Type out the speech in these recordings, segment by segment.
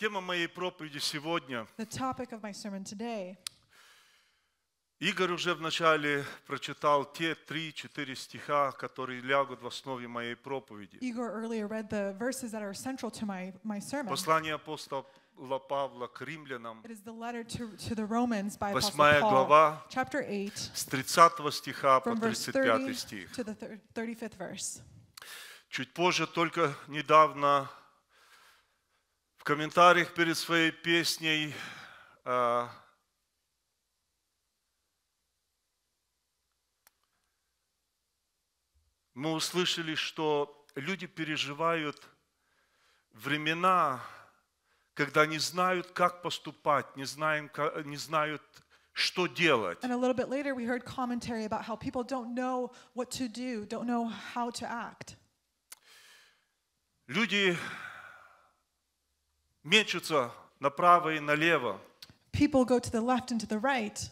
Тема моей проповеди сегодня. The topic of my sermon today. Игорь уже вначале прочитал те три-четыре стиха, которые лягут в основе моей проповеди. Igor earlier read the verses that are central to my, my sermon. Послание апостола Павла к римлянам, It is the letter to, to the Romans by Apostle восьмая Paul, глава, chapter 8, с 30 стиха по from verse 35 30 стих. to the thir- 35th verse. Чуть позже, только недавно, комментариях перед своей песней а, мы услышали, что люди переживают времена, когда не знают, как поступать, не, знаем, не знают, что делать. And a little bit later, we heard commentary about how people don't know what to do, don't know how to act. Люди мечутся направо и налево. People go to the left and to the right.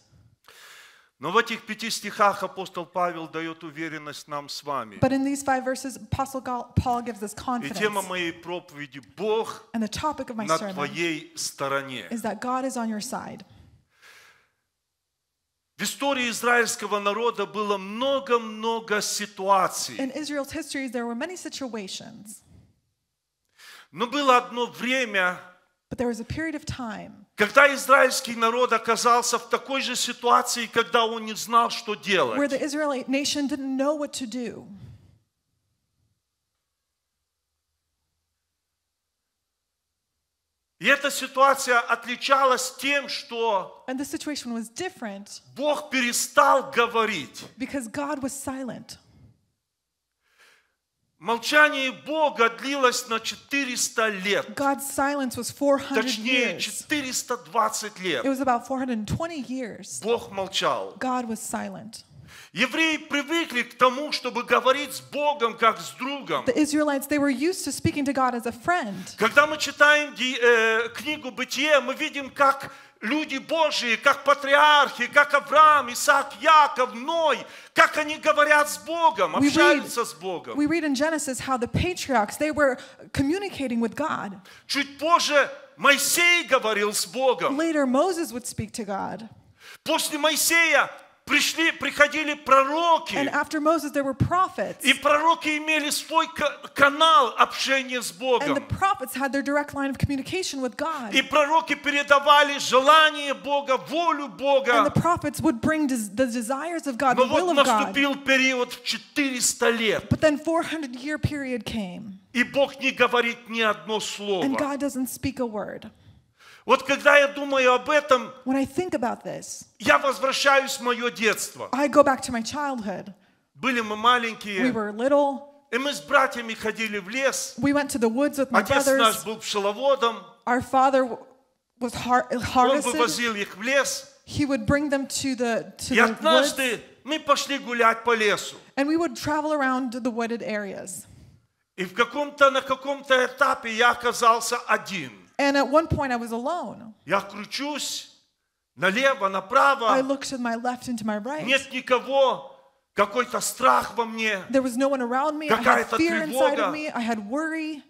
Но в этих пяти стихах апостол Павел дает уверенность нам с вами. But in these five verses, Apostle Paul gives us И confidence. тема моей проповеди – Бог And the topic of my на твоей стороне. is that God is on your side. В истории израильского народа было много-много ситуаций. In Israel's history, there were many situations, Но было одно время, but there was a period of time когда израильский народ оказался в такой же ситуации, когда он не знал, что делать. the Israelite nation didn't know what to do. И эта ситуация отличалась тем, что And the situation was different Бог перестал говорить. because God was silent. Молчание Бога длилось на 400 лет. God's silence was 400 Точнее, years. 420 лет. It was about 420 years. Бог молчал. God was silent. Евреи привыкли к тому, чтобы говорить с Богом как с другом. The Israelites, they were used to speaking to God as a friend. Когда мы читаем э, книгу Бытие, мы видим, как люди Божьи, как патриархи, как Авраам, Исаак, Яков, Ной, как они говорят с Богом, общаются с Богом. we read in Genesis how the patriarchs, they were communicating with God. Чуть позже Моисей говорил с Богом. Later, Moses would speak to God. После Моисея пришли, приходили пророки. And after Moses, there were prophets. И пророки имели свой ка- канал общения с And the Богом. prophets had their direct line of communication with God. И пророки передавали желание Бога, волю And the Бога. prophets would bring the desires of God, Но the will вот of God. наступил период в 400 лет, But then 400 year period came, и Бог не говорит ни одно and слово. God doesn't speak a word. Вот когда я думаю об этом, When I think about this, я возвращаюсь в мое детство. I go back to my childhood. Были мы We маленькие, were little. и мы с братьями ходили в лес. We went to the woods with my Отец наш brothers. был пчеловодом, Our father was har- он harvested. вывозил их в лес. He would bring them to the to И the woods, однажды мы пошли гулять по лесу. and we would travel around the wooded areas. И в каком-то, на каком-то этапе я оказался один. And at one point, I was alone. Я кручусь налево, направо. I looked to my left and to my right. Нет никого. Какой-то страх во мне. There was no one around me. I had Какая-то fear inside тревога. of me. I had worry.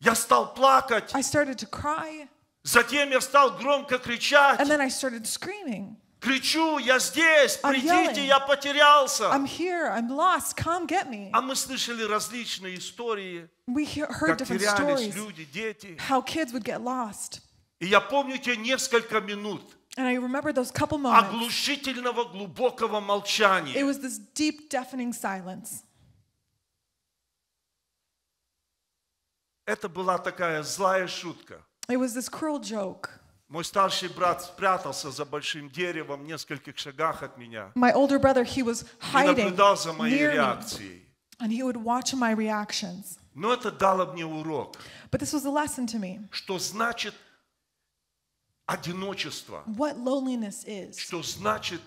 Я стал плакать. I started to cry. Затем я стал громко кричать. And then I started screaming. Кричу, я здесь, I'm придите, yelling. я потерялся. I'm here. I'm lost. Come get me. А мы слышали различные истории, We he- heard как different терялись stories. люди, дети. How kids would get lost. И я помню те несколько минут And I remember those couple moments. оглушительного глубокого It молчания. was this deep, deafening silence. Это была такая злая шутка. It was this cruel joke. Мой старший брат спрятался за большим деревом в нескольких шагах от меня My older brother, he was и hiding наблюдал за моей near me, реакцией. and he would watch my reactions. Но это дало мне урок, But this was a lesson to me что значит одиночество, what loneliness is, что значит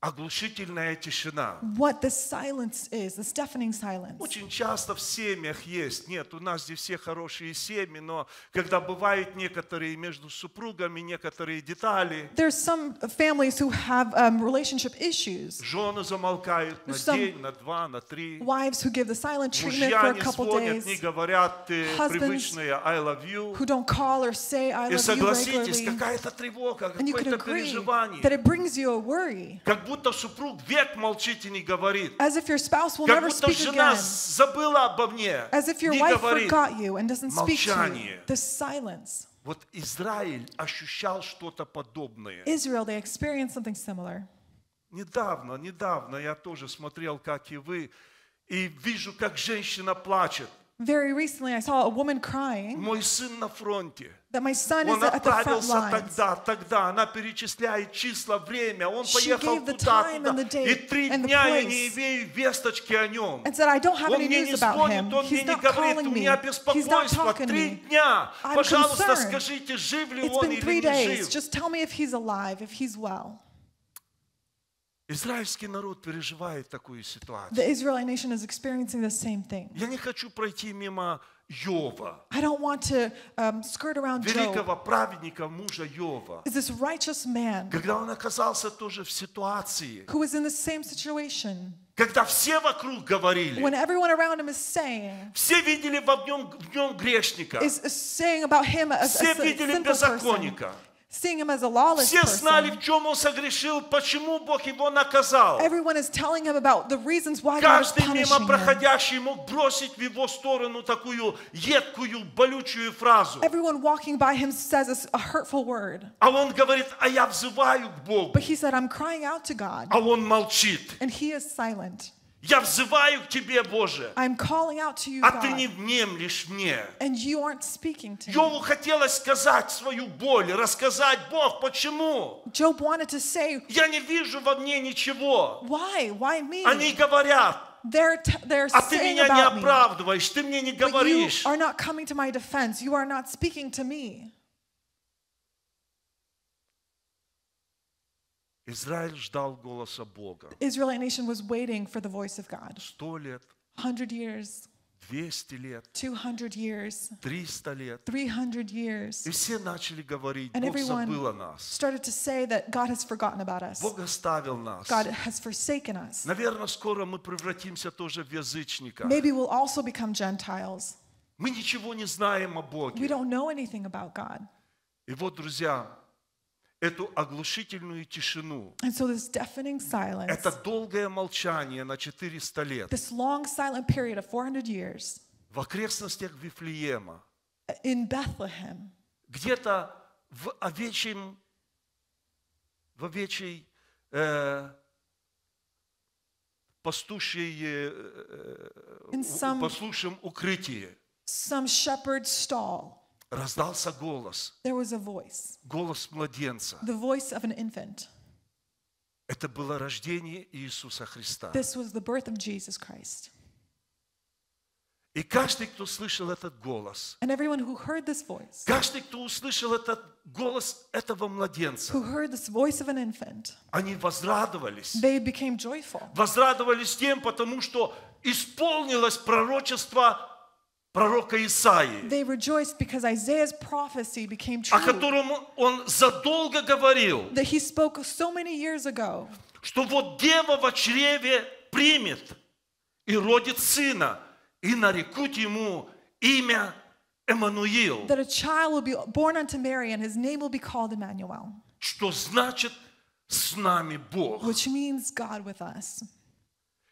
оглушительная тишина. what this silence is, this deafening silence. Очень часто в семьях есть, нет, у нас здесь все хорошие семьи, но когда бывают некоторые между супругами, некоторые детали, There's some families who have um, relationship issues. жены замолкают на some день, на два, на три, Wives who give the silent treatment мужья for a не couple звонят, не days, говорят э, Husbands привычное «I love you». who don't call or say I И love you согласитесь, regularly. какая-то тревога, And you can какое-то переживание. that it brings you a worry, Как будто супруг век молчит и не говорит. as if your spouse will Как never будто speak жена again, забыла обо мне, as if your не wife говорит. forgot you and doesn't speak to you. Молчание. The silence. Вот Израиль ощущал что-то подобное. Israel, they experienced something similar. Недавно, недавно я тоже смотрел, как и вы, и вижу, как женщина плачет. Very recently, I saw a woman crying Мой сын на фронте. that my son is Он at the front отправился lines. тогда, тогда. Она перечисляет числа, время. Он She поехал gave the туда, time туда. and the И date три and the дня я не place. имею весточки о нем. And said, I don't have Он any мне news не about звонит, him. он мне He's не not говорит, у calling me. меня He's not беспокойство. talking to Три me. дня. I'm Пожалуйста, concerned. скажите, жив ли It's он been или three не days. жив. Just tell me if he's alive, if he's well. Израильский народ переживает такую ситуацию. The nation is experiencing the same thing. Я не хочу пройти мимо Йова, I don't want to um, skirt around Job. великого праведника мужа Йова. Is this righteous man Когда он оказался тоже в ситуации, who is in the same situation когда все вокруг говорили, when everyone around him is saying, все видели в нем, в нем грешника, is, saying about him as, все as видели sinful person, беззаконника, seeing him as a lawless все знали, person. в чем он согрешил, почему Бог его наказал. Everyone is telling him about the reasons why God is Каждый мимо punishing him. проходящий мог бросить в его сторону такую едкую, болючую фразу. Everyone walking by him says a- a hurtful word. А он говорит, а я взываю к Богу. But he said, I'm crying out to God. А он молчит. And he is silent. Я взываю к тебе, Боже, I'm calling out to you, а ты не God. внемлешь мне. And you aren't speaking to me. Йову хотелось сказать свою боль, рассказать, Бог, почему? Job wanted to say, Я не вижу во мне ничего. Why? Why me? Они говорят, They're, they're а ты меня не оправдываешь, ты мне не But you говоришь. are not coming to my defense. You are not speaking to me. Израиль ждал голоса Бога. The Israelite nation was waiting for the voice of God. Сто лет, 100 years, двести лет, 200 years, триста лет. 300 years. И все начали говорить, And Бог забыл о нас. started to say that God has forgotten about us. Бог оставил нас. God has forsaken us. Наверное, скоро мы превратимся тоже в язычника. Maybe we'll also become Gentiles. Мы ничего не знаем о We Боге. don't know anything about God. И вот, друзья, эту оглушительную тишину, And so, this deafening silence, это долгое молчание на 400 лет. This long silent period of 400 years. В окрестностях Вифлеема, in Bethlehem, где-то в овечьем, в овечьей э, пастушьей, э, э, some- пастушьем укрытии. Some shepherd's stall, раздался голос, there was a voice, голос младенца. the voice of an infant. Это было рождение Иисуса Христа. This was the birth of Jesus Christ. И каждый, кто слышал этот голос, And everyone who heard this voice, каждый, кто услышал этот голос этого младенца, who heard this voice of an infant, они возрадовались. they became joyful. Возрадовались тем, потому что исполнилось пророчество пророка Исаии, They rejoiced because Isaiah's prophecy became о true котором он задолго говорил, that he spoke so many years ago. что вот дева во чреве примет и родит сына, и нарекут ему имя Эммануил, That a child will be born unto Mary and his name will be called Emmanuel, что значит «с нами Бог». which means God with us.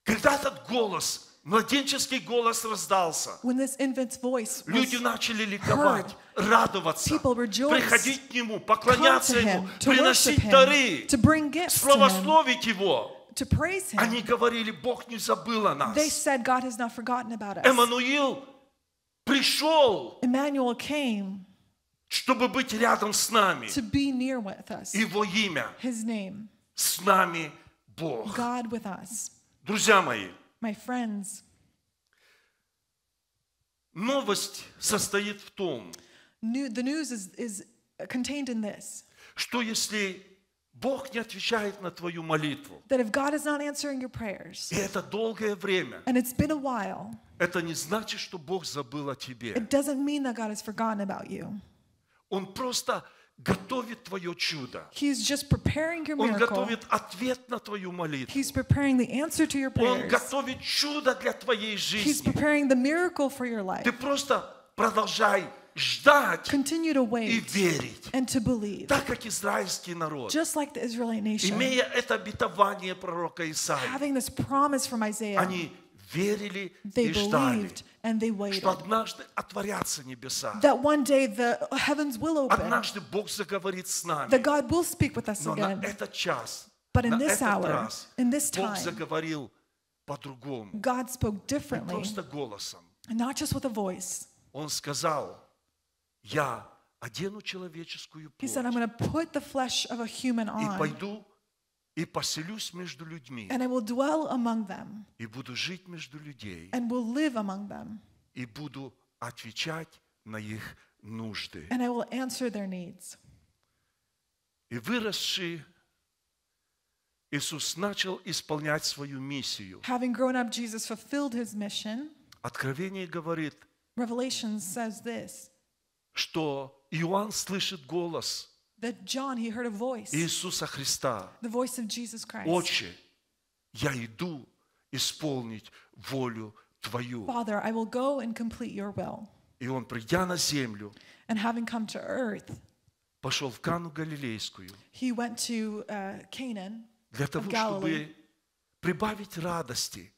Когда этот голос, младенческий голос раздался, When this infant's voice was люди начали ликовать, радоваться, приходить к Нему, поклоняться Ему, приносить дары, славословить Его. to praise him. Они говорили, Бог не забыл о нас. They said God has not forgotten about us. Эммануил пришел, чтобы быть рядом с нами. Его имя с нами Бог. Друзья мои, My friends, новость состоит в том, new, the news is, is contained in this что если Бог не отвечает на твою молитву, that if God is not answering your prayers, и это долгое время, and it's been a while, это не значит, что Бог забыл о тебе. it doesn't mean that God has forgotten about you. Он просто готовит твое чудо. He's just preparing your Он готовит ответ на твою молитву. He's preparing the answer to your Он готовит чудо для твоей He's жизни. preparing the miracle for your life. Ты просто продолжай ждать Continue to и верить. and to believe. Так как израильский народ, Just like the Israelite nation, имея это обетование пророка Исаии, having this promise from Isaiah, они верили they и ждали, believed and they waited. что однажды отворятся небеса. That one day the heavens will open, Однажды Бог заговорит с нами. that God will speak with us Но на again. этот час, But in на this этот hour, раз, in this Бог time, заговорил по-другому, God spoke не differently, просто голосом. and not just with a voice. Он сказал, я одену человеческую He said, I'm плоть going to put the flesh of a human и on, пойду И поселюсь между людьми and I will dwell among them, и буду жить между людей and will live among them, и буду отвечать на их нужды. and I will answer their needs. И выросший Иисус начал исполнять свою миссию. Having grown up, Jesus fulfilled his mission. Откровение говорит, Revelation says this что Иоанн слышит голос that John, he heard a voice, Иисуса Христа. the voice of Jesus Christ. Отче, я иду исполнить волю Твою. Father, I will go and complete your will. И он, придя на землю, And having come to earth, пошел в Кану Галилейскую he went to uh, Canaan для того, Galilee. чтобы прибавить радости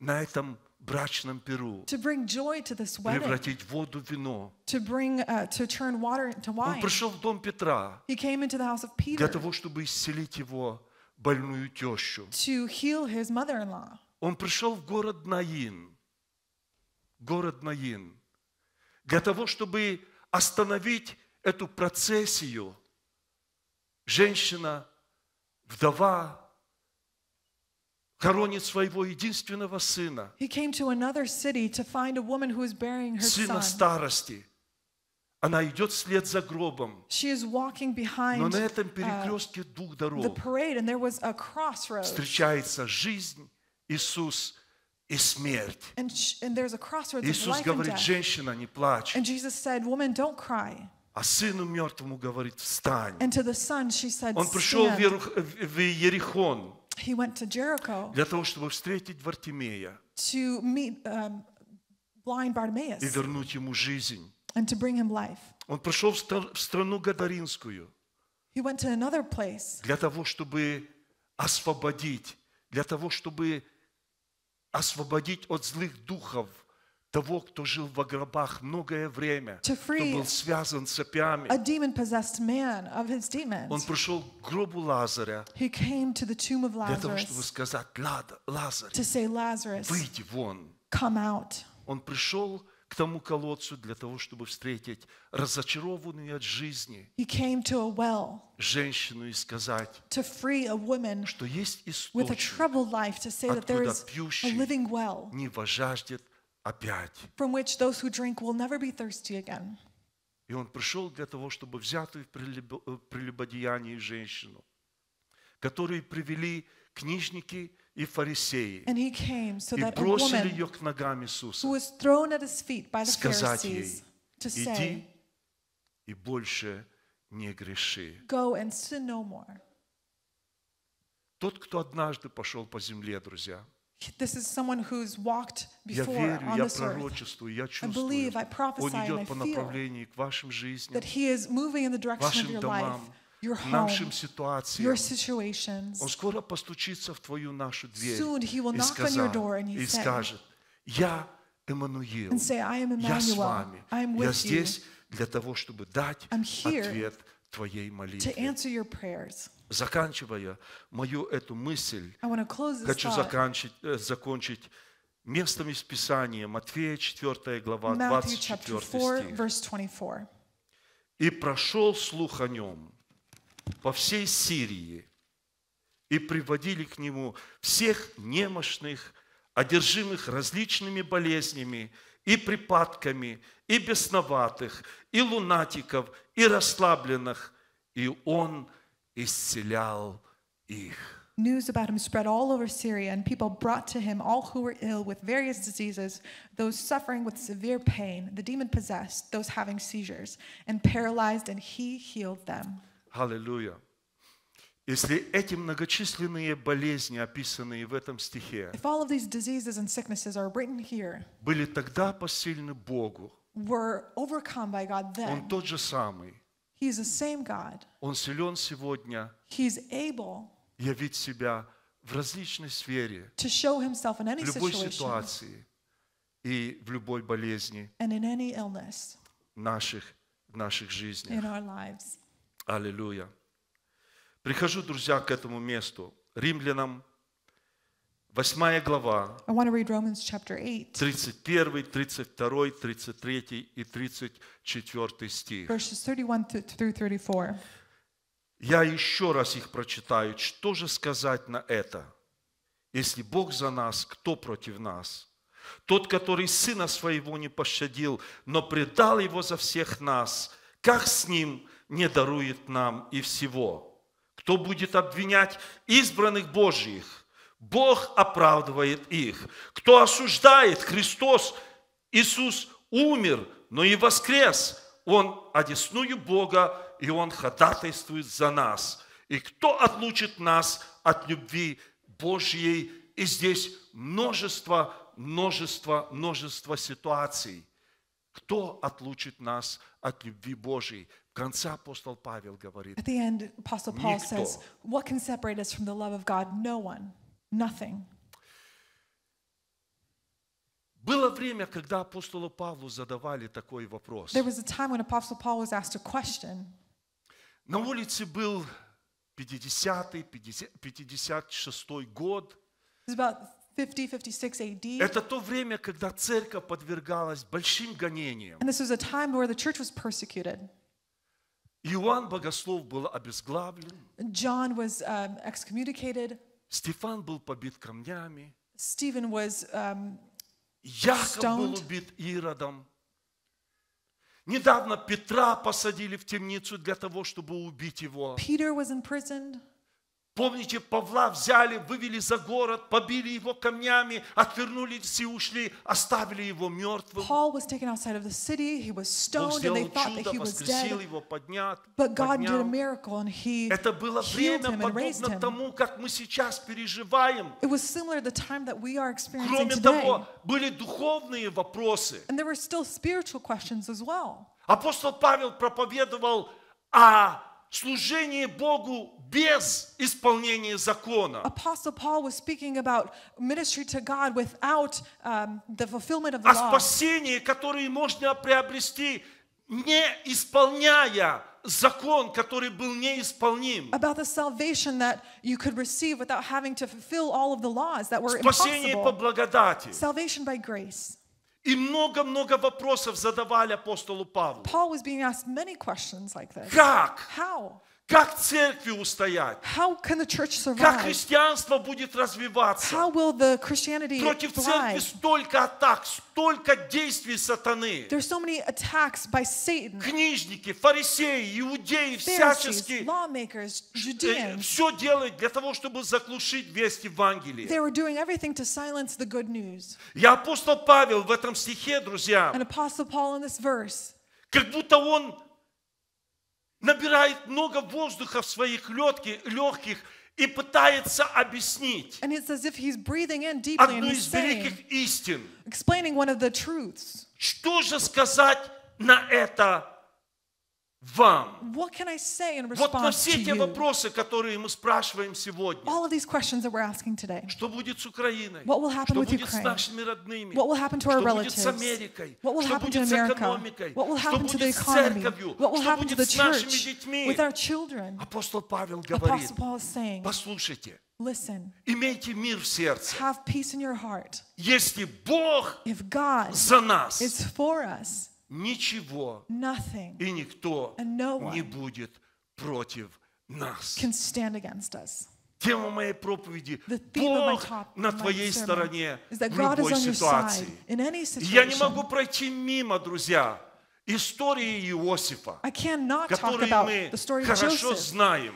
на этом брачном перу, to bring joy to this wedding, превратить воду в вино. to bring, uh, to turn water into Он wine. пришел в дом Петра He came into the house of для Peter того, чтобы исцелить его больную тещу. to heal his mother-in-law. Он пришел в город Наин, город Наин, для того, чтобы остановить эту процессию. Женщина, вдова, хоронит своего единственного сына, He came to another city to find a woman who is burying her сына son. старости. Она идет вслед за гробом. She is walking Но behind на этом uh, перекрестке двух the дорог parade, and there was a crossroads. встречается жизнь, Иисус и смерть. And, and there's a crossroads of Иисус life and говорит, death. женщина, не плачь. And Jesus said, Woman, don't cry. А сыну мертвому говорит, встань. And to the son, she said, Он пришел в Stand. He went to Jericho для того, чтобы встретить Вартимея to meet um, blind и Bartimaeus вернуть ему жизнь. and to bring him life. Он пришел в страну Гадаринскую He went to another place для того, чтобы освободить, для того, чтобы освободить от злых духов того, кто жил в гробах многое время, кто был связан цепями. Он пришел к гробу Лазаря для того, чтобы сказать, «Лада- Лазарь, выйди вон. Он пришел к тому колодцу для того, чтобы встретить разочарованную от жизни well женщину и сказать, woman что есть источник, откуда пьющий well не вожаждет опять. from which those who drink will never be thirsty again. И он пришел для того, чтобы взятую в э, прелюбодеянии женщину, которую привели книжники и фарисеи, And he came so и that a бросили woman ее к ногам Иисуса, who was thrown at his feet by the сказать ей, иди и больше не греши. Go and sin no more. Тот, кто однажды пошел по земле, друзья, This is someone who's walked я верю, я пророчествую, я чувствую, он идет по направлению к вашим жизням, of вашим домам, your к home, нашим your ситуациям. situations. Он скоро постучится в твою нашу дверь Soon he will и, knock on your сказа- door and he и скажет, я Эммануил, and say, I am я с вами, я you здесь для того, чтобы дать I'm here ответ твоей to молитве. answer your prayers. Заканчивая мою эту мысль, хочу э, закончить местом из Писания, Матфея 4 глава, Matthew chapter 24 4, стих. verse 24. И прошел слух о нем по всей Сирии, и приводили к нему всех немощных, одержимых различными болезнями и припадками, и бесноватых, и лунатиков, и расслабленных, и он исцелял их. News about him spread all over Syria, and people brought to him all who were ill with various diseases, those suffering with severe pain, the demon possessed, those having seizures, and paralyzed, and he healed them. Аллилуйя. Если эти многочисленные болезни, описанные в этом стихе, If all of these diseases and sicknesses are written here, были тогда посильны Богу, were overcome by God Он then, тот же самый. He's the same God. Он силен сегодня He's able явить себя в различной сфере, в любой situation ситуации и в любой болезни illness наших, в наших жизнях. Аллилуйя. Прихожу, друзья, к этому месту. Римлянам, 8 глава, I want to read Romans chapter 8, 31, 32, 33 и 34 стих. verses 31 th- through 34. Я еще раз их прочитаю. Что же сказать на это? Если Бог за нас, кто против нас? Тот, который Сына Своего не пощадил, но предал Его за всех нас, как с Ним не дарует нам и всего? Кто будет обвинять избранных Божьих? Бог оправдывает их. Кто осуждает? Христос, Иисус умер, но и воскрес. Он одесную Бога, и Он ходатайствует за нас. И кто отлучит нас от любви Божьей? И здесь множество, множество, множество ситуаций. Кто отлучит нас от любви Божьей? В конце апостол Павел говорит, At the end, Apostle Paul Никто. says, What can separate us from the love of God? No one, nothing. Было время, когда апостолу Павлу задавали такой вопрос. There was a time when Apostle Paul was asked a question. На улице был 50-й, 50 56 год. It was about 50, 56 AD. Это то время, когда церковь подвергалась большим гонениям. And this was a time where the church was persecuted. Иоанн Богослов был обезглавлен, John was um, excommunicated. Стефан был побит камнями, Stephen was um, Яков был убит Иродом. Недавно Петра посадили в темницу для того, чтобы убить его. Peter was imprisoned. Помните, Павла взяли, вывели за город, побили его камнями, отвернулись и ушли, оставили его мертвым. Paul was taken outside of the city. He was stoned, and they thought that he was dead. его, поднят, But God did a поднял. miracle, and He Это было время подобно тому, как мы сейчас переживаем. It was similar to the time that we are experiencing Кроме today. того, были духовные вопросы. And there were still spiritual questions as well. Апостол Павел проповедовал о служении Богу без исполнения закона. Apostle Paul was speaking about ministry to God without um, the fulfillment of the О law, спасении, которое можно приобрести, не исполняя закон, который был неисполним. about the salvation that you could receive without having to fulfill all of the laws that were Спасение по impossible. благодати. Salvation by grace. И много-много вопросов задавали апостолу Павлу. Paul was being asked many questions like this. Как? How? Как церкви устоять? How can the church Как survive? христианство будет развиваться? How will the Christianity Против церкви столько атак, столько действий сатаны. There's so many attacks by Satan, Книжники, фарисеи, иудеи всячески lawmakers, Judeans. все делают для того, чтобы заглушить весть Евангелия. They were doing everything to silence the good news. И апостол Павел в этом стихе, друзья, And Apostle Paul in this verse, как будто он набирает много воздуха в своих легких, легких и пытается объяснить and it's as if he's breathing in deeply and одну he's из saying, великих истин. explaining one of the truths. Что же сказать на это вам? What can I say in Вот на response все те you? вопросы, которые мы спрашиваем сегодня. All of these questions that we're asking today. Что будет с Украиной? What will happen Что with будет с Ukraine? нашими родными? What will happen to our Что будет с relatives? Америкой? What will Что happen to будет с экономикой? What will Что happen to the будет с economy? церковью? What will Что happen to будет the с нашими church детьми? with our children? Апостол Павел говорит, Apostle Paul is saying, послушайте, listen, имейте мир в сердце. have peace in your heart. Если Бог If God за нас, is for us, ничего nothing и никто no не будет против нас. can stand against us. Тема моей проповеди Бог на твоей стороне в любой ситуации. Я не могу пройти мимо, друзья, истории Иосифа, about мы хорошо знаем.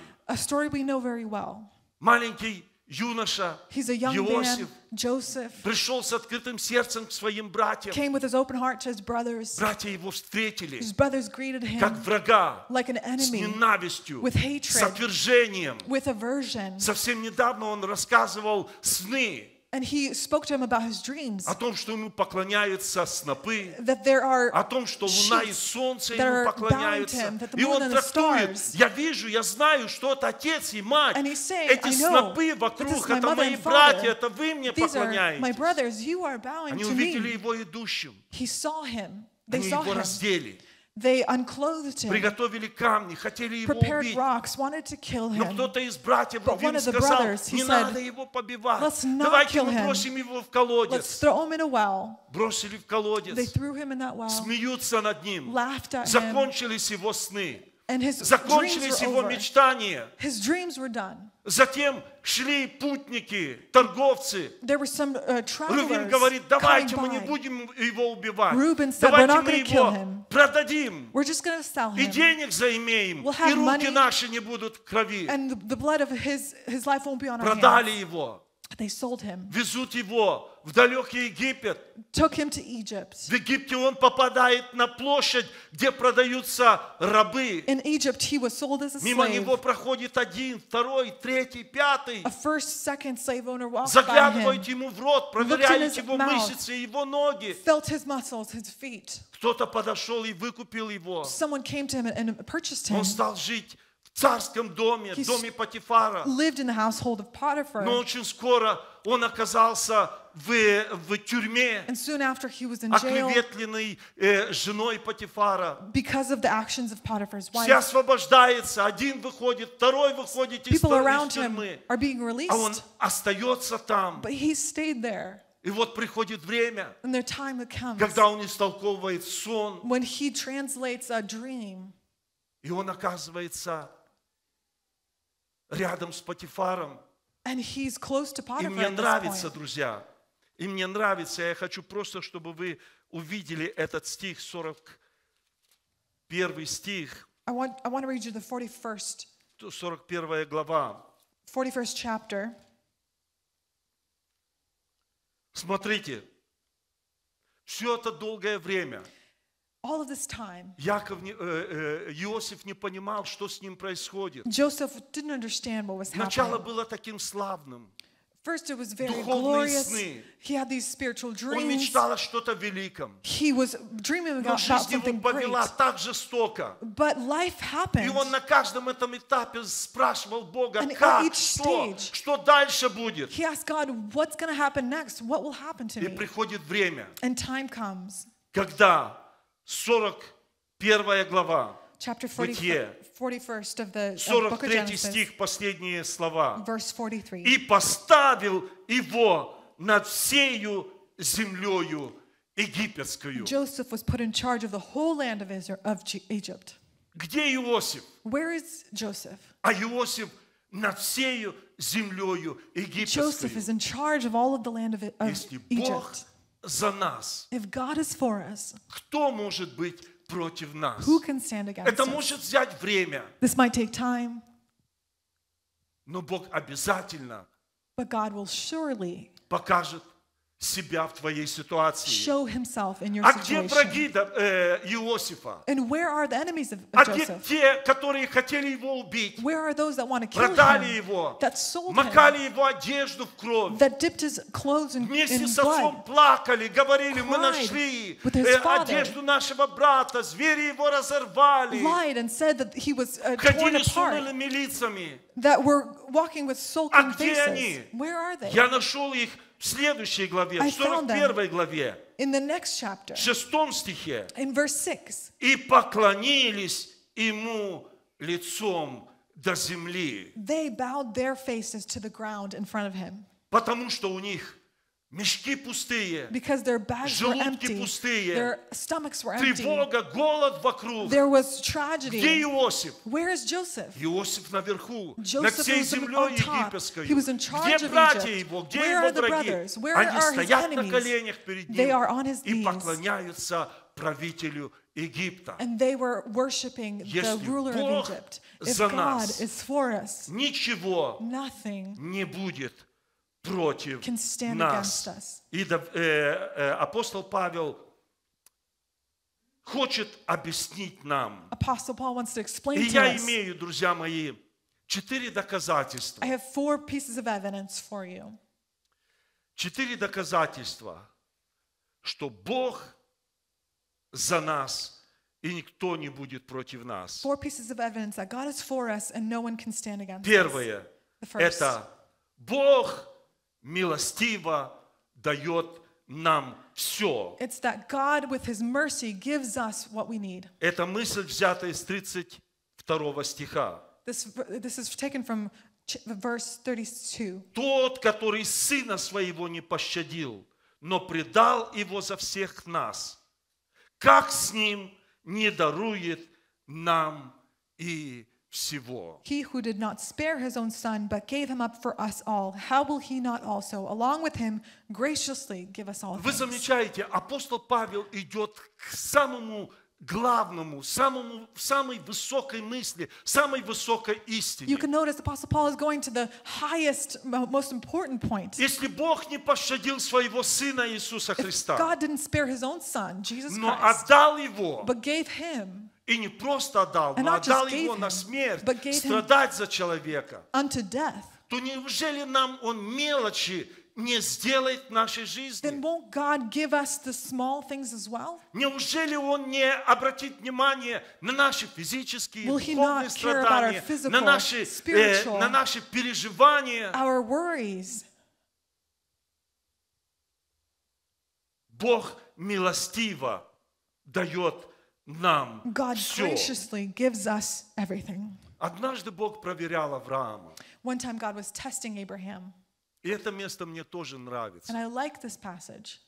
Маленький юноша He's a young Иосиф man, Joseph, пришел с открытым сердцем к своим братьям. came with his open heart to his brothers. Братья его встретили His brothers greeted как врага, like an с enemy, ненавистью, with hatred. с отвержением. with aversion. Совсем недавно он рассказывал сны And he spoke to him about his dreams о том, что ему поклоняются снопы, that there are о том, что луна и солнце ему поклоняются. him, И он трактует, я вижу, я знаю, что это отец и мать. Saying, Эти снопы вокруг, это мои братья, это вы мне These are my поклоняетесь. brothers, you are bowing Они to увидели me. его идущим. He saw him. They Они saw его him. раздели, They unclothed him, приготовили камни, хотели его prepared убить. rocks, wanted to kill Но him. кто-то из братьев But one of the сказал, brothers, he не said, надо его побивать. "Let's not Давайте kill мы him. бросим его в Let's колодец. throw him in a well. Бросили в They колодец. threw him in that well, Смеются над ним. laughed at him, Закончились его сны. Закончились его мечтания. Затем шли путники, торговцы. Uh, travelers говорит, давайте мы не будем его убивать. Давайте "We're not мы его продадим. И денег заимеем, и руки наши не будут в крови. Продали его, везут его в далекий Египет. took him to Egypt. В Египте он попадает на площадь, где продаются рабы. In Egypt, he was sold as a Мимо slave. него проходит один, второй, третий, пятый. A first, second slave owner walked him, ему в рот, his его mouth. мышцы, его ноги. felt his muscles, his feet. Кто-то подошел и выкупил его. Someone came to him and purchased him, Он стал жить в царском доме, в доме Патифара. lived in the household of Potiphar. Но очень скоро он оказался в, в тюрьме, And soon after, he was in jail оклеветленный э, женой Патифара. because of the actions of Potiphar's Все wife. освобождается, один выходит, второй выходит из, People из around him тюрьмы. are being А он released, остается там. but he stayed there. И вот приходит время, And their time comes когда он истолковывает сон, when he translates a dream, и он оказывается рядом с Патифаром. and he's close to И мне нравится, друзья, и мне нравится, я хочу просто, чтобы вы увидели этот стих, 41 стих, I want, I want to read you the 41st, 41 глава. 41st chapter. Смотрите, все это долгое время All of this time, Яков, не- э, э, Иосиф не понимал, что с ним происходит. Joseph didn't understand what was Начало happening. было таким славным. First, it was very Духовные glorious. сны. He had these spiritual Он dreams. мечтал о что-то великом. He was dreaming Но about, about жизнь его something great. повела так жестоко. But life И happened. он на каждом этом этапе спрашивал Бога, And at как, each что, stage, что дальше будет. He asked God, What's going to happen next? What will happen to И me? приходит время, And time comes. когда 41 глава, Chapter 40, Бытие. 41st of the of book of 43 Genesis, стих, последние слова. verse 43. И поставил его над всею землею египетскую. Joseph was put in charge of the whole land of, Israel, of G- Egypt. Где Иосиф? Where is Joseph? А Иосиф над всею землею Joseph египетскую. is in charge of all of the land of, of Если Бог Egypt. За нас, If God is for us, кто может быть против нас? who can stand against Это us? может взять время, This might take time, но Бог обязательно but God will surely покажет себя в твоей ситуации. show himself in your А где враги э, Иосифа? And where are the enemies of, of А где Joseph? те, которые хотели его убить? Where are those that want to kill Продали him, его, that sold him, макали его одежду в кровь. that dipped his clothes in, Вместе in с отцом blood? плакали, говорили, мы cried нашли with his э, father. одежду нашего брата, звери его разорвали. Lied and said that he was uh, torn Ходили с apart, унылыми лицами. that were walking with sulking А где faces. они? Where are they? Я нашел их в следующей главе, в found them. 41 главе, In the next chapter, в шестом стихе. in verse 6, И поклонились ему лицом до земли, they bowed their faces to the ground in front of him потому что у них мешки пустые, because their bags were Желудки empty, пустые. their stomachs were empty. тревога, голод вокруг. There was Где tragedy. Иосиф? Where is Joseph? Иосиф наверху, над Joseph всей was on землей египетской. He was in charge Где of братья Egypt. его, где Where его are the враги? Where Они are his стоят на enemies? коленях перед They ним are on his и knees. поклоняются правителю Египта. And they were worshiping the Если ruler of Бог Egypt. If за God нас, is for us, Ничего nothing не будет против нас. И э, э, апостол Павел хочет объяснить нам. И я имею, друзья мои, четыре доказательства. Четыре доказательства, что Бог за нас, и никто не будет против нас. Первое это Бог милостиво дает нам все. It's that God, with His mercy, gives us what we need. Эта мысль взята из 32 стиха. This, this is taken from verse 32. Тот, который Сына Своего не пощадил, но предал Его за всех нас, как с Ним не дарует нам и всего. He who did not spare his own son, but gave him up for us all, how will he not also, along with him, graciously give us all Вы things? замечаете, апостол Павел идет к самому главному, самому, самой высокой мысли, самой высокой You истине. can notice Apostle Paul is going to the highest, mo- most important point. Если Бог не пощадил своего Сына Иисуса If Христа, God didn't spare his own son, Jesus но Christ, отдал Его, but gave him и не просто отдал, но отдал Его him, на смерть, страдать за человека, unto death, то неужели нам Он мелочи не сделает в нашей then жизни? won't God give us the small things as well? Неужели Он не обратит внимание на наши физические, Will духовные страдания, physical, на наши, э, на наши переживания? Our worries. Бог милостиво дает нам God все. graciously gives us everything. Однажды Бог проверял Авраама. One time God was testing Abraham, И это место мне тоже нравится. and I like this passage.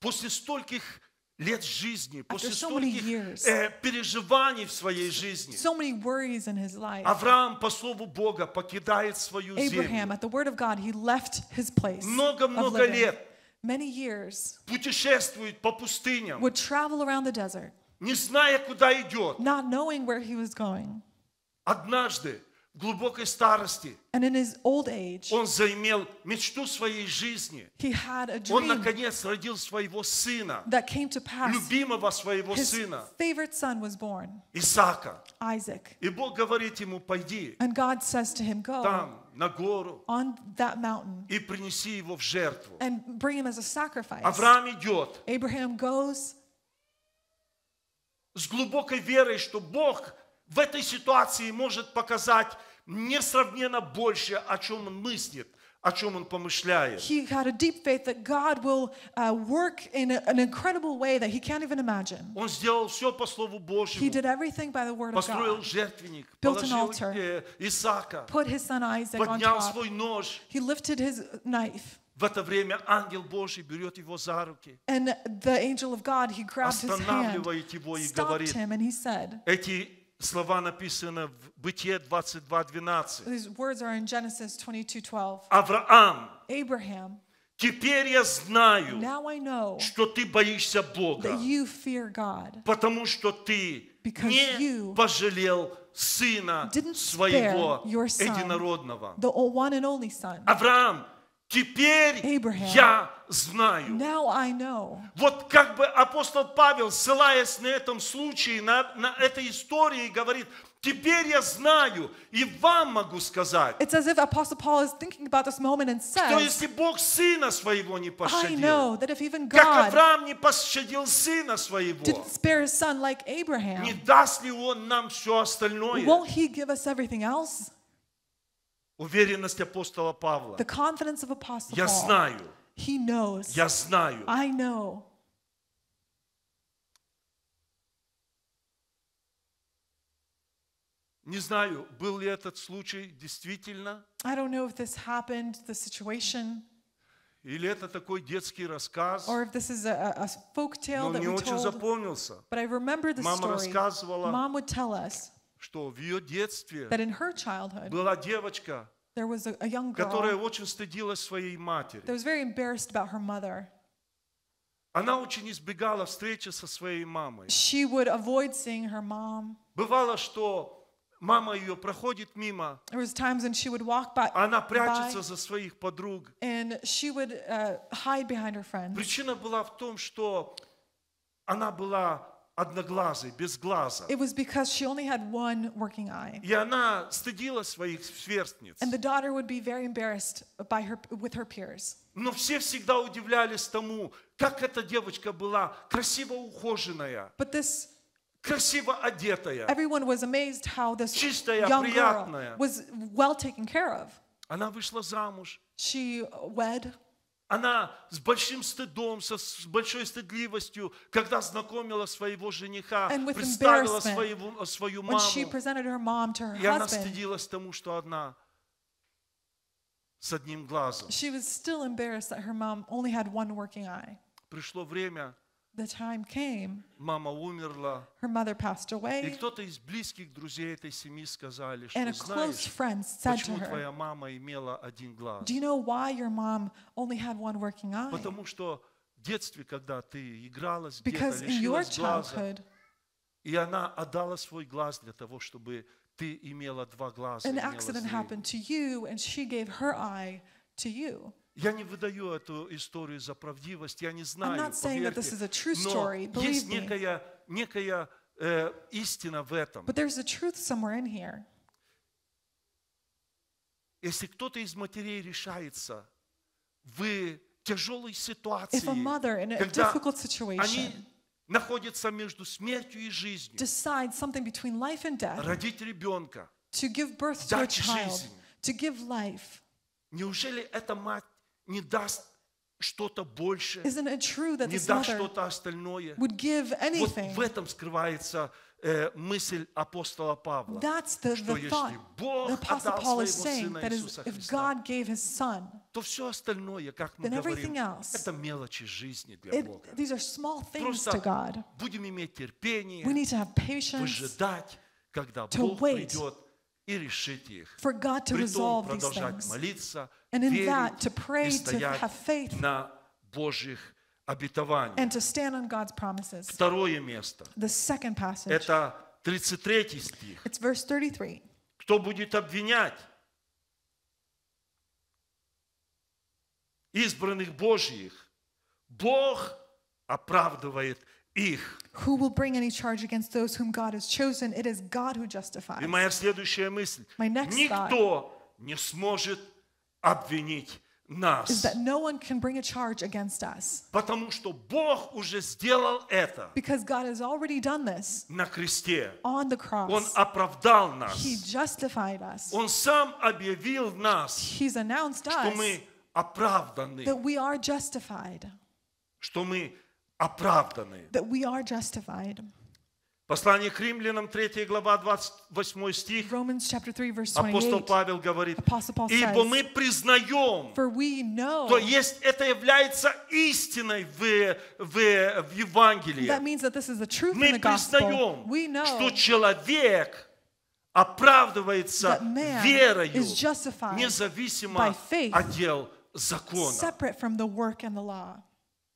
После стольких лет жизни, после so many стольких years. э, переживаний в своей жизни, So many worries in his life. Авраам по слову Бога покидает свою Abraham, землю. at the word of God, he left his place. Много-много лет Many years путешествует по пустыням, would travel around the desert, не зная, куда идет. not knowing where he was going. Однажды, в глубокой старости, And in his old age, он заимел мечту своей жизни. he had a Он, dream наконец, родил своего сына, that came to pass. любимого своего His сына, favorite son was born, Исаака. Isaac. И Бог говорит ему, пойди And God says to him, Go там, на гору, on that mountain и принеси его в жертву. and bring him as a sacrifice. Авраам идет Abraham goes с глубокой верой, что Бог в этой ситуации может показать несравненно больше, о чем он мыслит, о чем он помышляет. he had a deep faith that God will uh, work in a- an incredible way that he can't even imagine. Он сделал все по Слову He Божьему, did everything by the word of построил жертвенник, Built an altar. э, Исаака, Put his son Isaac on поднял top. свой нож. He lifted his knife. В это время ангел Божий берет его за руки, And the angel of God, he grabbed his hand, его и говорит, him, and he said, эти слова написаны в Бытие 22.12. these words are in Genesis 22:12. Авраам, Abraham, теперь я знаю, now I know что ты боишься Бога, God потому что ты не пожалел сына своего единородного. Авраам, теперь Abraham. я знаю. Now I know. Вот как бы апостол Павел, ссылаясь на этом случае, на, на этой истории, говорит, теперь я знаю и вам могу сказать, It's as if Apostle Paul is thinking about this moment and что says, если Бог сына своего не I пощадил, know that if even как God Авраам не пощадил сына своего, didn't spare his son like не Abraham, даст ли он нам все остальное? won't he give us everything else? Уверенность апостола Павла. The confidence of Apostle Я Paul. знаю, He knows. я знаю. I know. Не знаю, был ли этот случай действительно, I don't know if this happened, the situation, или это такой детский рассказ, or if this is a, a folk но tale that мне we очень told. запомнился, But I remember the Мама story. рассказывала, Mom would tell us что в ее детстве that in her childhood, была девочка, there was a, a young которая girl очень стыдилась своей матери. that was very embarrassed about her mother. Она очень избегала встречи со своей мамой. She would avoid seeing her mom. Бывало, что мама ее проходит мимо, There was times when she would walk by, она by прячется за своих подруг. and she would uh, hide behind her friends. Причина была в том, что она была одноглазой, без глаза. It was because she only had one working eye. И она стыдила своих сверстниц. And the daughter would be very embarrassed by her, with her peers. Но все всегда удивлялись тому, как эта девочка была красиво ухоженная, But this, красиво одетая. everyone was amazed how this Чистая, young приятная. girl was well taken care of. Она вышла замуж. She wed. Она с большим стыдом, со, с большой стыдливостью, когда знакомила своего жениха, представила своего, свою When she маму. И она стыдилась тому, что одна с одним глазом. she was still embarrassed that her mom only had one working eye. Пришло время, The time came, мама умерла, her mother passed и away, кто-то из близких друзей этой семьи сказали, что and a close знаешь, friend said to почему her, твоя мама имела один глаз? Do you know why your mom only had one working eye? Потому что в детстве, когда ты игралась где-то, Because in your лишилась глаза, childhood, и она отдала свой глаз для того, чтобы ты имела два глаза. an имела accident зрение. happened to you, and she gave her eye to you. Я не выдаю эту историю за правдивость, я не знаю, поверьте, но есть некая, некая э, истина в этом. But there's a truth somewhere in here. Если кто-то из матерей решается в тяжелой ситуации, когда они находятся между смертью и жизнью, death, родить ребенка, to give birth to a child, жизнь. to give life, неужели эта мать не даст что-то больше, не даст что-то остальное? Вот в этом скрывается э, мысль апостола Павла. That's the, что the если Бог отдал своего Сына Иисуса Христа, то все остальное, как мы говорим, else, это мелочи жизни для it, Бога. these are small things to Просто God. будем иметь терпение, We need to have patience выжидать, когда Бог wait придет и решит их. for God to Притом resolve these продолжать things. молиться, And in верить that, to pray, и to стоять have faith, на Божьих обетованиях. and to stand on God's promises. Второе место. The second passage, Это 33 стих. it's verse 33. Кто будет обвинять избранных Божьих? Бог оправдывает их. Who will bring any charge against those whom God has chosen? It is God who justifies. И моя следующая мысль. My next Никто не сможет обвинить Is нас. that no one can bring a charge against us Потому что Бог уже сделал это because God has already done this на кресте. on the Он cross. оправдал нас. He justified us. Он сам объявил нас, He's announced что us мы оправданы. that we are justified. Что мы оправданы. That we are justified. Послание к римлянам, 3 глава, 28 стих. Romans chapter 3, verse Апостол 28. Павел говорит, Apostle Paul ибо мы признаем, For we know то есть это является истиной в, в, в Евангелии. that means that this is the truth in Мы gospel. признаем, We know что человек оправдывается верою, независимо от дел закона.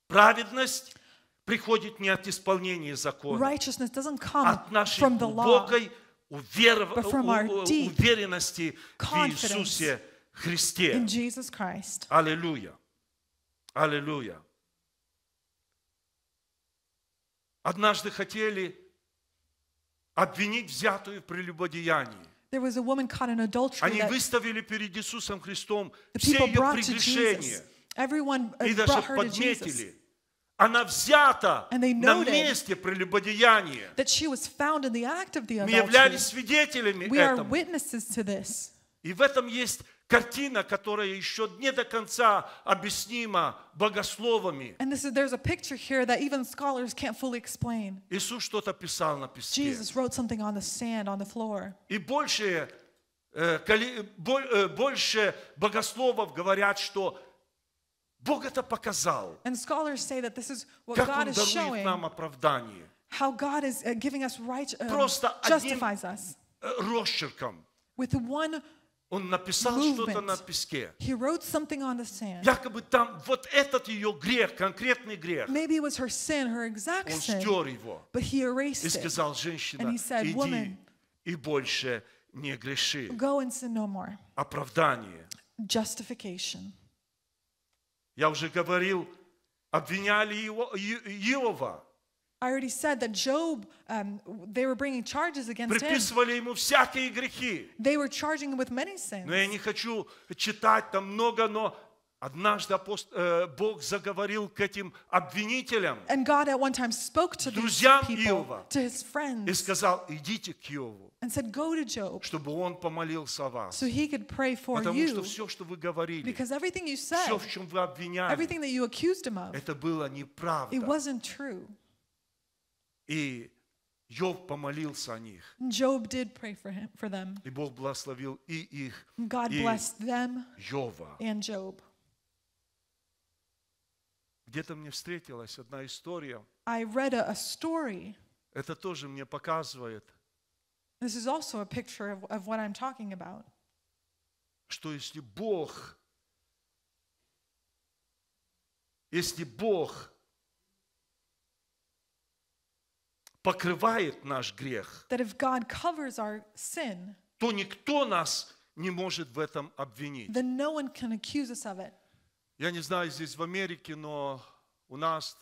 Праведность приходит не от исполнения закона, от нашей глубокой уверов- уверенности в Иисусе Христе. Аллилуйя. Аллилуйя. Однажды хотели обвинить взятую в прелюбодеянии. There was a woman caught in adultery Они выставили перед Иисусом Христом все ее прегрешения. Everyone И даже подметили. Она взята на месте прелюбодеяния. Мы являлись свидетелями We этому. И в этом есть картина, которая еще не до конца объяснима богословами. Иисус что-то писал на песке. И больше, э, бо- э, больше богословов говорят, что Бог это показал. And scholars say that this is what Как God Он is дарует showing, нам оправдание. how God is uh, giving us right, uh, Просто одним justifies us э, росчерком. with one Он написал что-то movement. на песке. He wrote something on the sand. Якобы там вот этот ее грех, конкретный грех, Maybe it was her sin, her exact он sin, стер его. but he И erased it. сказал, женщина, And he said, иди "Woman, и больше не греши. Go and sin no more. Оправдание. Justification. Я уже говорил, обвиняли его, Иова, I already said that Job, um, they were bringing charges against him. приписывали ему всякие грехи. They were charging him with many Но я sins. не хочу читать там много, но однажды апост- э, Бог заговорил к этим обвинителям And God at one time spoke to these Друзьям people, Иова. to his и сказал, идите к Иову, and said, Go to Job чтобы он помолился о вас. so he could pray for Потому что you. все, что вы говорили, Because everything you все, said, в чем вы обвиняли, everything that you accused him of, это было it неправда. wasn't true. И Йов помолился о них. Job did pray for him for them. И Бог благословил и их, God и blessed them Йова. and Job. Где-то мне встретилась одна история. I read a, a story. Это тоже мне показывает, This is also a picture of, of what I'm talking about. что если Бог, если Бог покрывает наш грех, That if God covers our sin, то никто нас не может в этом обвинить. then no one can accuse us of it. Я не знаю, здесь в Америке, но у нас,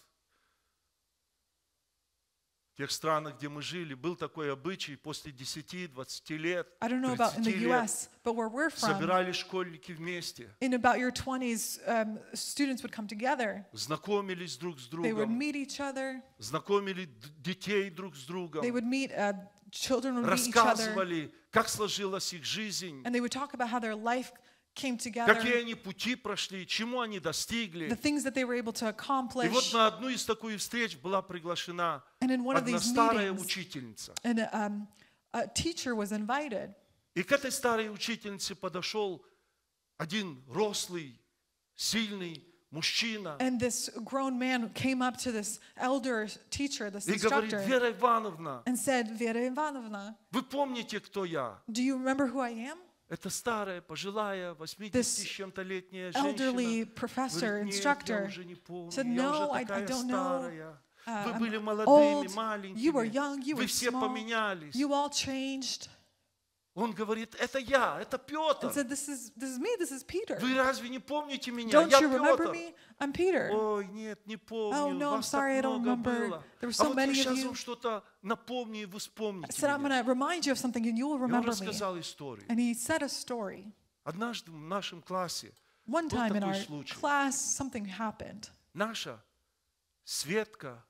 в тех странах, где мы жили, был такой обычай после 10-20 лет, I don't know about in 30 the лет, US, from, собирали школьники вместе, in about your 20s, um, students would come together. знакомились друг с They would другом, meet each other. знакомили детей друг с другом, They would meet, uh, children would meet each other. рассказывали, как сложилась их жизнь, And they would talk about how their life came together, какие они пути прошли, чему они достигли. the things that they were able to И accomplish. вот на одну из таких встреч была приглашена And in one of одна these старая meetings, учительница. and um, a teacher was invited. И к этой старой учительнице подошел один рослый, сильный мужчина And this grown man came up to this elder teacher, this и говорит, instructor, Вера Ивановна, and said, Vera Ivanovna, вы помните, кто я? do you remember who I am? Это старая, пожилая, 80 This с чем-то летняя Elderly женщина. professor, Говорит, нет, я instructor. уже не помню, said, я уже "No, I- I такая don't know. старая. Uh, Вы I'm были молодыми, old. маленькими. You were young, you Вы were все small. поменялись. You all changed. Он говорит, это я, это Петр. Said, This is this is me, this is Peter. Вы разве не помните меня? Don't Я you remember Петр. me? I'm Peter. Ой, нет, не помню. Oh, no, I'm Вас sorry, I так don't много remember. было. There were а so вот many я сейчас вам что-то напомню, и вы I вспомните said, I'm going меня. to remind you of something and you will И он remember me. рассказал историю. And he said a story. Однажды в нашем классе One Был time in такой our случай. class, something happened. наша Светка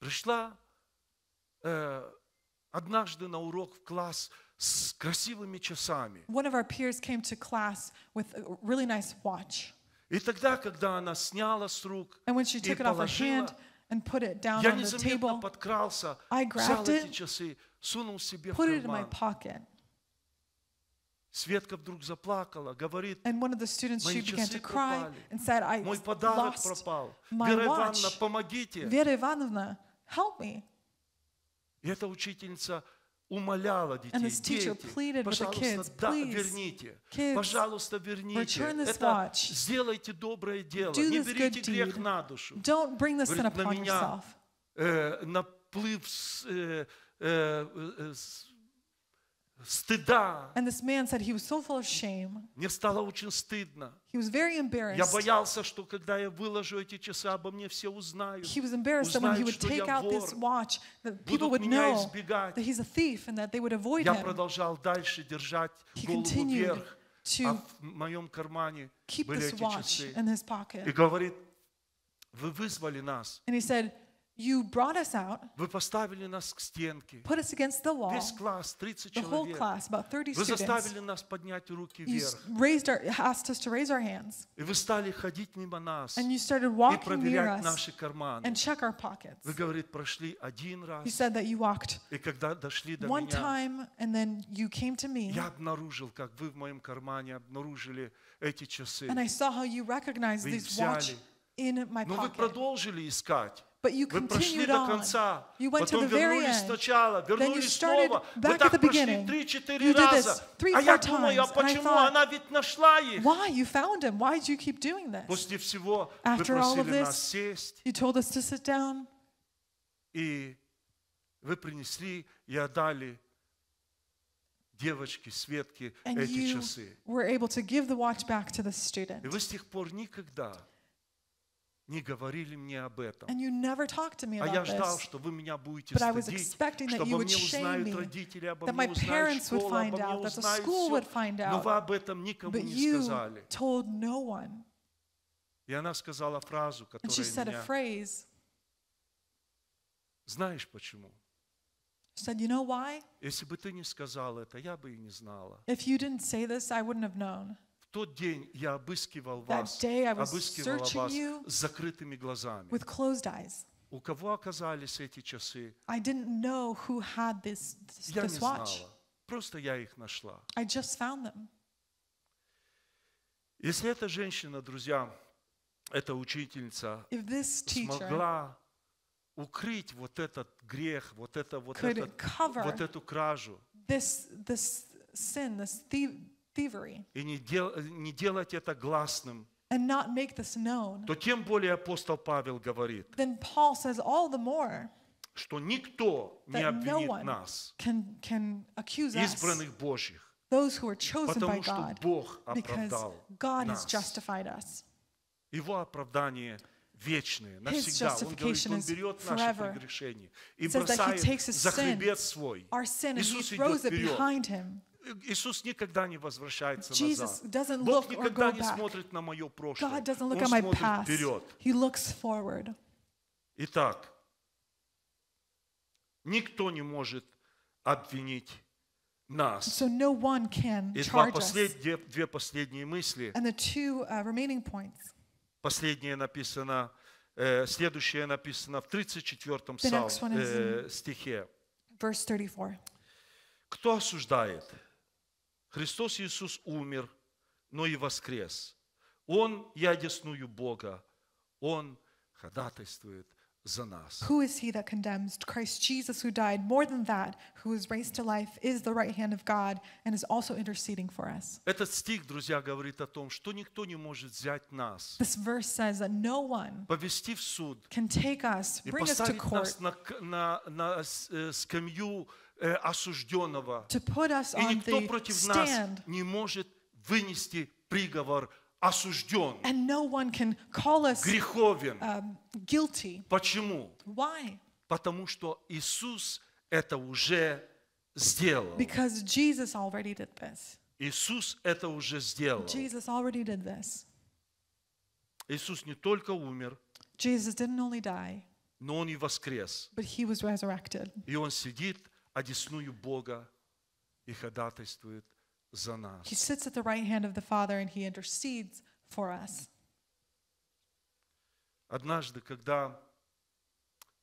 пришла э, однажды на урок в класс с красивыми часами. One of our peers came to class with a really nice watch. И тогда, когда она сняла с рук And when she и took it off her положила, hand and put it down я on the незаметно table, подкрался, I взял grabbed эти it, часы, сунул себе в put it in my карман. pocket. Светка вдруг заплакала, говорит, And one of the students, she Мои began часы to cry пропали. and said, I мой подарок lost пропал. my Вера Ивановна, помогите. Vera Ivanovna, help me. И эта учительница умоляла детей, дети, пожалуйста, kids, да, «Please, верните, kids, пожалуйста, верните. Это watch. сделайте доброе дело, Do не берите грех deed. на душу. Don't bring this Говорит, на меня yourself. э, наплыв с- э, э, э, с- стыда. And this man said he was so full of shame. Мне стало очень стыдно. He was very Я embarrassed. боялся, что когда я выложу эти часы, обо мне все узнают. He was embarrassed that when he Узнают, would что take я out this вор. watch, that people Будут would меня know избегать. that he's a thief and that they would avoid Я him. продолжал дальше держать He голову continued вверх, а to в моем кармане keep были this эти watch часы. in his И pocket. говорит, вы вызвали нас, And he said, You brought us out, вы поставили нас к стенке. put us against the wall, Весь класс, 30 the whole человек. class, about 30 Вы students. заставили нас поднять руки You вверх. s- raised our, asked us to raise our hands, И вы стали ходить мимо нас and you started и walking near проверять us наши карманы. and check our pockets. Вы, говорит, прошли один раз, He said that you walked и когда дошли до one меня, time and then you came to me, я обнаружил, как вы в моем кармане обнаружили эти часы. and I saw how you recognized Вы их this watch взяли. in my Но вы pocket. продолжили искать. But you Вы прошли continued до on. конца, You went to потом the very вернулись end. сначала, Then you вернулись started снова. Вы back at так the прошли beginning. три-четыре You did раза. this three, А я four думаю, а times, and I почему? thought, Она ведь нашла их. Why? You found him. Why did you keep doing this? После всего вы After all of просили нас this, сесть, You told us to sit down, и вы принесли и отдали девочке Светке and эти you часы. were able to give the watch back to the И student. вы с тех пор никогда Не говорили мне об этом. And you never talked to me А я about ждал, что вы меня будете стыдить, что обо мне узнают родители, обо мне would школа, обо мне узнают все. Но вы об этом никому не сказали. told no one. И она сказала фразу, которая меня... phrase. Знаешь почему? Said, You know why? Если бы ты не сказал это, я бы и не знала. If you didn't say this, I wouldn't have known. Тот день я обыскивал вас, searching вас с закрытыми глазами. with closed eyes. У кого оказались эти часы, I didn't know who had this, this, я не this watch. знала. Просто я их нашла. I just found them. Если эта женщина, друзья, эта учительница смогла укрыть вот этот грех, вот это, вот этот, вот эту кражу, this, this sin, this thie- thievery, и не, дел- не делать это гласным, and not make this known, то тем более апостол Павел говорит, then Paul says all the more что никто не no обвинит one нас, can, can accuse us, избранных Божьих, those who are chosen by потому что God, Бог because оправдал God has нас. justified us. Его оправдание вечное, навсегда. Он говорит, Он берет наши прегрешения и бросает за хребет свой. Иисус идет вперед. Иисус никогда не возвращается Jesus назад. Бог никогда не back. смотрит на мое прошлое. God doesn't look Он at my смотрит past. вперед. He looks forward. Итак, никто не может обвинить нас. So no one can И два charge us. послед- две, две последние мысли. And the two uh, remaining points. Последнее написано, э, следующее написано в 34-м The псал- next one is э, стихе. Verse 34. Кто осуждает? Христос Иисус умер, но и воскрес. Он я одесную Бога. Он ходатайствует за нас. Who is he that condemns? Christ Jesus, who died. More than that, who was raised to life, is the right hand of God and is also interceding for us. Этот стих, друзья, говорит о том, что никто не может взять нас, This verse says that no one повести в суд can take us, bring us to court, нас на, на, на э, скамью э, осужденного. to put us И никто против нас не может вынести приговор осужден, and no one can call us греховен. um, guilty. Почему? Why? Потому что Иисус это уже сделал. Because Jesus already did this. Иисус это уже сделал. Jesus already did this. Иисус не только умер, Jesus didn't only die, но Он и воскрес. but he was resurrected. И Он сидит одесную Бога и ходатайствует за нас. He sits at the right hand of the Father and he intercedes for us. Однажды, когда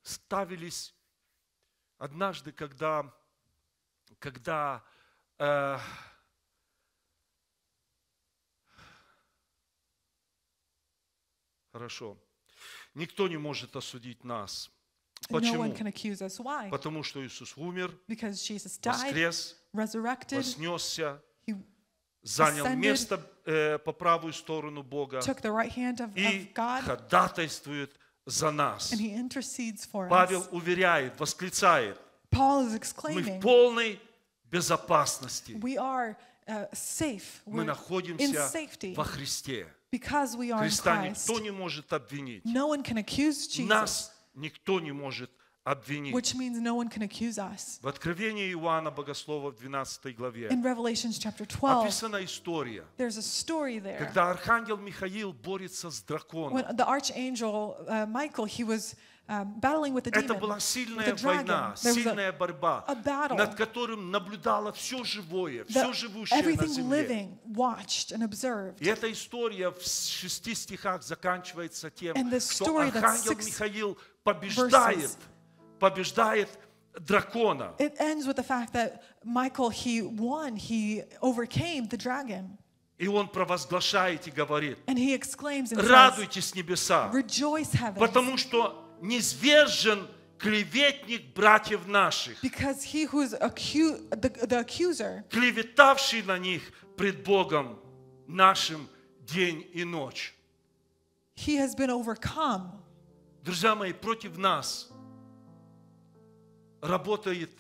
ставились, однажды, когда, когда э, хорошо, никто не может осудить нас. No Почему? one can accuse us. Why? Потому что Иисус умер, Because Jesus died, воскрес, resurrected, вознесся, he занял место э, по правую сторону Бога took the right hand of, и of God, ходатайствует за нас. and he intercedes for Павел us. уверяет, восклицает, Paul is мы в полной безопасности. we are uh, safe. Мы находимся во Христе. because we are in Христа Christ. никто не может обвинить. No one can accuse Jesus, Нас никто не может обвинить. which means no one can accuse us. В Откровении Иоанна Богослова в 12 главе In Revelations chapter 12, описана история, there's a story there. когда архангел Михаил борется с драконом. When the archangel uh, Michael, he was um, battling with the Это demon, была with сильная the война. There was a- сильная борьба, a battle. над которым наблюдало все живое, все живущее на земле. living watched and observed. И эта история в шести стихах заканчивается тем, что архангел six Михаил побеждает, побеждает дракона. It ends with the fact that Michael, he won, he overcame the dragon. И он провозглашает и говорит, And he exclaims and says, радуйтесь небеса, Rejoice, heavens, потому что низвержен клеветник братьев наших, Because he who is acu- the, the accuser, клеветавший на них пред Богом нашим день и ночь. he has been overcome. Друзья мои, против нас работает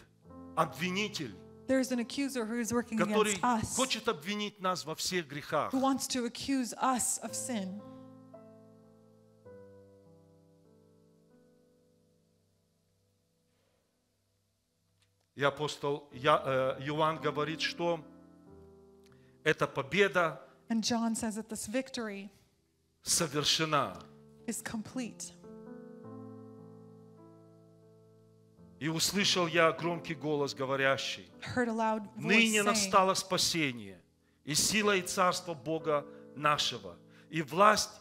обвинитель, an accuser who is working который against us, хочет обвинить нас во всех грехах. who wants to accuse us of sin. И апостол Я- э, Иоанн говорит, что эта победа And John says that this victory совершена. is complete. И услышал я громкий голос, говорящий, ныне настало спасение, и сила и царство Бога нашего, и власть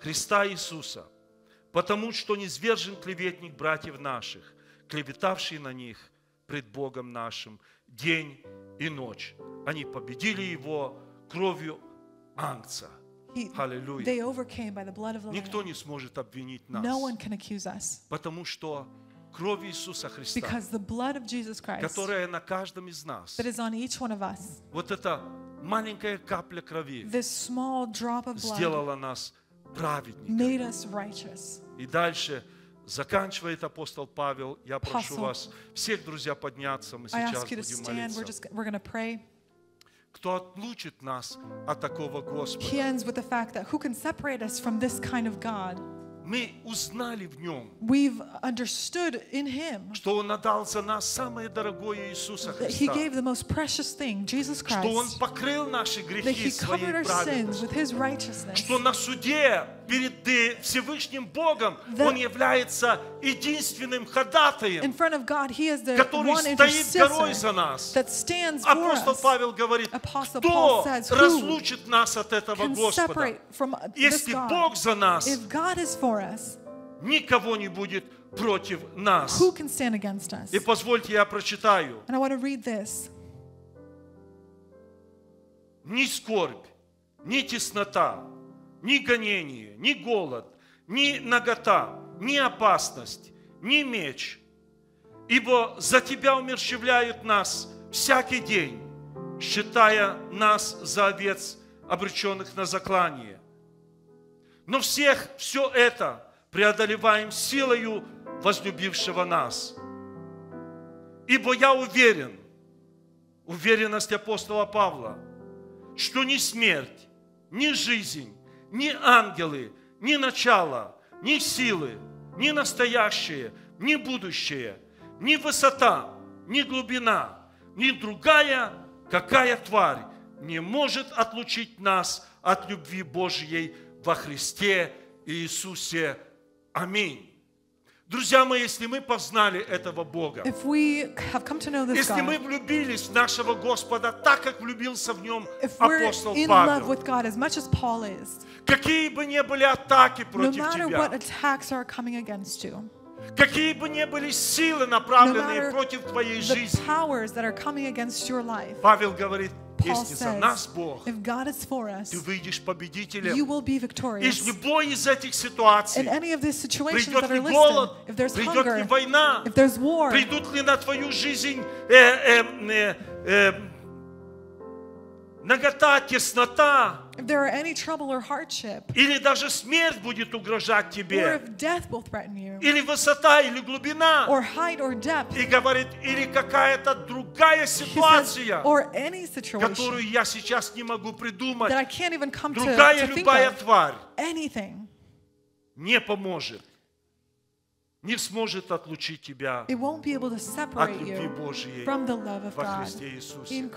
Христа Иисуса, потому что низвержен клеветник братьев наших, клеветавший на них пред Богом нашим день и ночь. Они победили его кровью ангца. Аллилуйя. Никто не сможет обвинить нас, потому что кровь Иисуса Христа, because the blood of Jesus Christ которая на каждом из нас, that is on each one of us, вот эта маленькая капля крови this small drop of blood сделала нас праведниками. made us righteous. И дальше заканчивает апостол Павел. Я прошу Apostle. вас всех, друзья, подняться. Мы сейчас будем stand. We're молиться. just we're going to pray. Кто отлучит нас от такого He Господа? ends with the fact that who can separate us from this kind of God? Мы узнали в Нем, We've understood in Him что Он отдал за нас самое дорогое Иисуса that He Христа. gave the most precious thing, Jesus Что Он покрыл наши that грехи своей covered our sins with праведностью. His righteousness. Что на суде перед Всевышним Богом Он является единственным ходатаем, который стоит горой за нас. Апостол. Павел говорит, кто разлучит нас от этого Господа? Если. Бог за нас, никого не будет против нас. И позвольте я прочитаю. Ни скорбь, ни теснота, ни гонение, ни голод, ни нагота, ни опасность, ни меч. Ибо за Тебя умерщвляют нас всякий день, считая нас за овец, обреченных на заклание. Но всех все это преодолеваем силою возлюбившего нас. Ибо я уверен, уверенность апостола Павла, что ни смерть, ни жизнь, ни ангелы, ни начало, ни силы, ни настоящее, ни будущее, ни высота, ни глубина, ни другая какая тварь не может отлучить нас от любви Божьей во Христе Иисусе. Аминь. Друзья мои, если мы познали этого Бога, If we have come to know this если мы влюбились в нашего Господа так, как влюбился в нем апостол Павел, with God as much as Paul is, какие бы ни были атаки no против what тебя, attacks are coming against you, какие бы ни были силы, направленные против твоей жизни, powers that are coming against your life, Павел говорит, если за нас Бог, ты выйдешь победителем. Из любой из этих ситуаций. Придет ли голод, придет ли война, придут ли на твою жизнь э, э, э, э, нагота, теснота, if there are any trouble or hardship, или даже смерть будет угрожать or тебе, if death will threaten you, или высота, или глубина, or height or depth, и говорит, или какая-то другая he says, ситуация, or any situation которую я сейчас не могу придумать, that I can't even come другая to think любая of, тварь anything, не поможет, не сможет отлучить тебя от любви Божьей во Христе Иисусе.